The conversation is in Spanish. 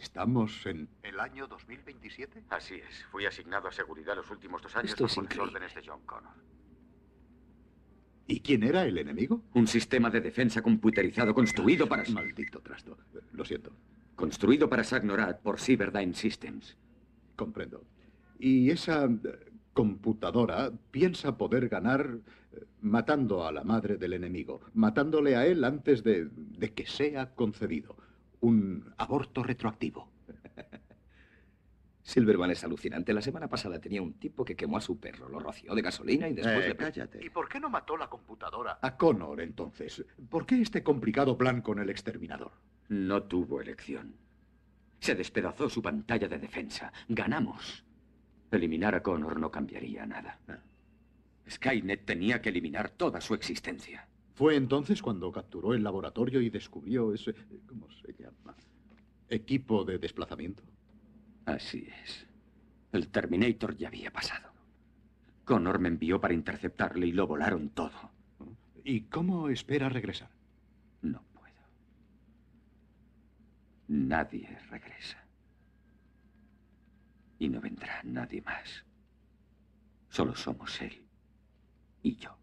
¿Estamos en el año 2027? Así es. Fui asignado a seguridad los últimos dos años Esto es bajo las órdenes de John Connor. ¿Y quién era el enemigo? Un sistema de defensa computerizado construido para... Maldito trasto. Lo siento. Construido para Sagnorat por Cyberdyne Systems. Comprendo. Y esa eh, computadora piensa poder ganar eh, matando a la madre del enemigo, matándole a él antes de, de que sea concebido. Un aborto retroactivo. Silverman es alucinante. La semana pasada tenía un tipo que quemó a su perro, lo roció de gasolina y después Eh, le... cállate. ¿Y por qué no mató la computadora? A Connor, entonces. ¿Por qué este complicado plan con el exterminador? No tuvo elección. Se despedazó su pantalla de defensa. Ganamos. Eliminar a Connor no cambiaría nada. Skynet tenía que eliminar toda su existencia. Fue entonces cuando capturó el laboratorio y descubrió ese... Equipo de desplazamiento. Así es. El Terminator ya había pasado. Connor me envió para interceptarle y lo volaron todo. ¿Y cómo espera regresar? No puedo. Nadie regresa. Y no vendrá nadie más. Solo somos él y yo.